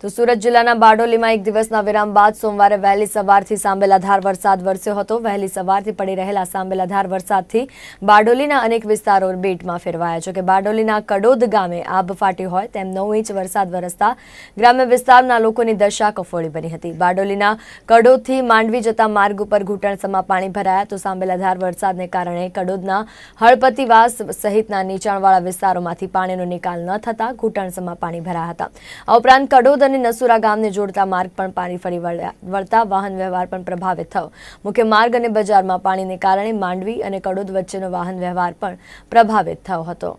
તો સુરત જિલ્લાના બારડોલીમાં એક દિવસના વિરામ બાદ સોમવારે વહેલી સવારથી સાંબેલાધાર વરસાદ વરસ્યો હતો. વહેલી સવારથી પડી રહેલા સાંબેલાધાર વરસાદથી બારડોલીના અનેક વિસ્તારો બેટમાં ફેરવાયા. છે કે બારડોલીના કડોદ ગામે આબ ફાટી હોય તેમ નવ ઇંચ વરસાદ વરસતા ગ્રામ્ય વિસ્તારના લોકોની દશા કફોળી બની હતી. બારડોલીના કડોદથી માંડવી જતા માર્ગ ઉપર ઘૂંટણસમાં પાણી ભરાયા તો સાંબેલાધાર વરસાદને કારણે કડોદના હળપતિવાસ સહિતના નીચાણવાળા વિસ્તારોમાંથી પાણીનો નિકાલ ન થતા ઘૂંટણસમાં પાણી ભરાયા હતા. આ ઉપરાંત કડોદ અને નસુરા ગામને જોડતા માર્ગ પણ પાણી ફરી વળતા વાહન વ્યવહાર પણ પ્રભાવિત થયો. મુખ્ય માર્ગ અને બજારમાં પાણીને કારણે માંડવી અને કડોદ વચ્ચેનો વાહન વ્યવહાર પણ પ્રભાવિત થયો હતો.